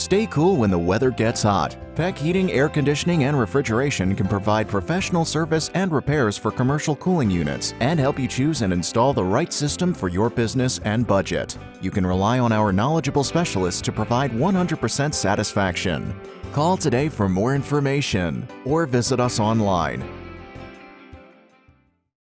Stay cool when the weather gets hot. Peck Heating, Air Conditioning, and Refrigeration can provide professional service and repairs for commercial cooling units and help you choose and install the right system for your business and budget. You can rely on our knowledgeable specialists to provide 100% satisfaction. Call today for more information or visit us online